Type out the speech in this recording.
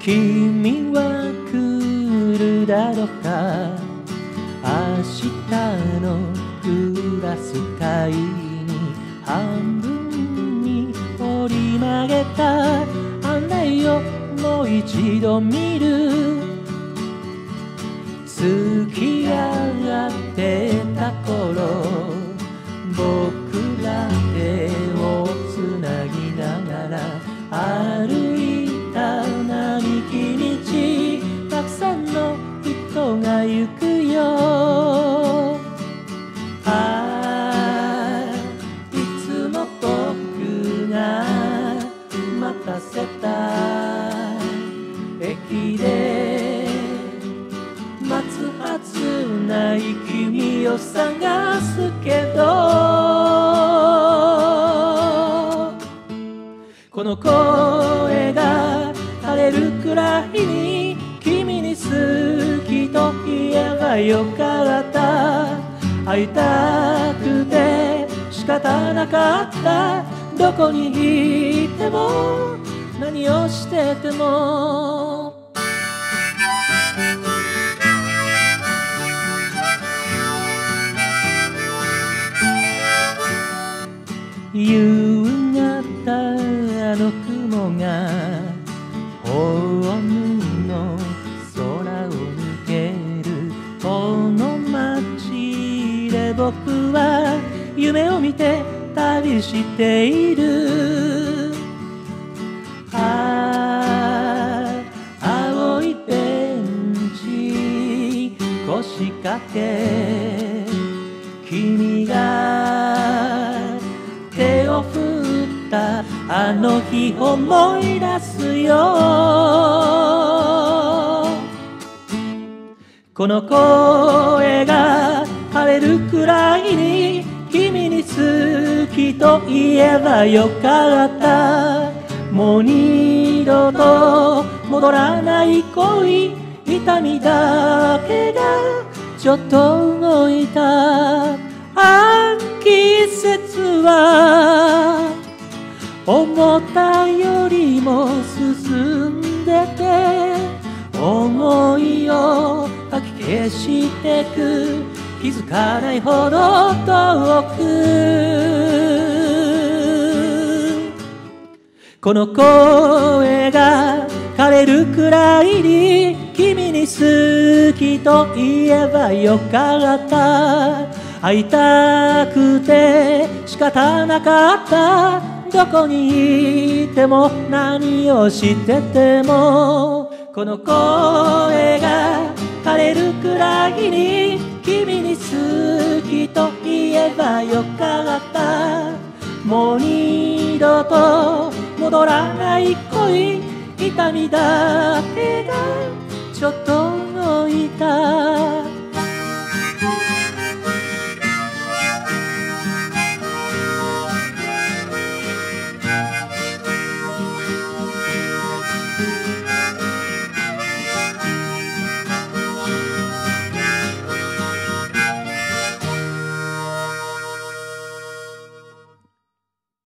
君は来るだろうか？明日のクラス会に半分に折り曲げた。案内をもう一度見る。付き合ってた頃僕ら手をつなぎながら歩いた並木道たくさんの人が行くよ。あいつも僕が待たせた。駅で待つはずない君を探すけど。この声が枯れるくらいに君に好きと言えばよかった。会いたくて仕方なかった。どこにいても何をしててもこの街で僕は夢を見て旅している。ああ青いベンチ腰掛け。君が手を振ったあの日思い出すよ。この声が枯れるくらいに君に好きと言えばよかった。もう二度と戻らない恋痛みだけがちょっと動いたあ季節は思ったよりも進んでて思いをかき消してく。気づかないほど遠く。この声が枯れるくらいに君に好きと言えばよかった。会いたくて仕方なかった。どこにいても何をしてても。この声がかれるくらいに君に好きと言えばよかった。もう二度と戻らない恋痛みだけがちょっと動いた